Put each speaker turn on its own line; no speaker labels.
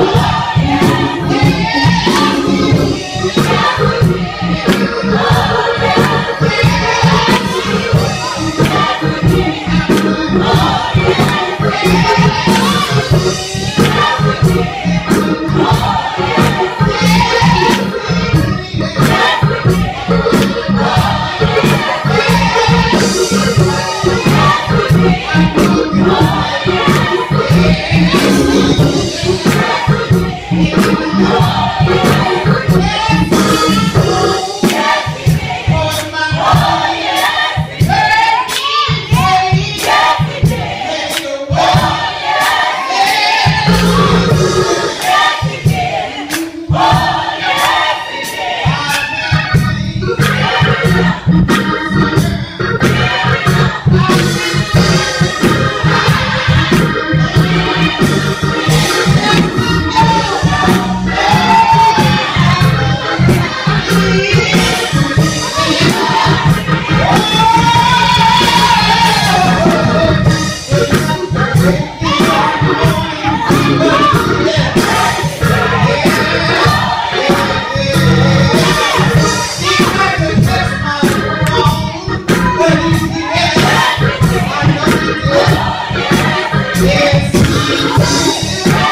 Thank you.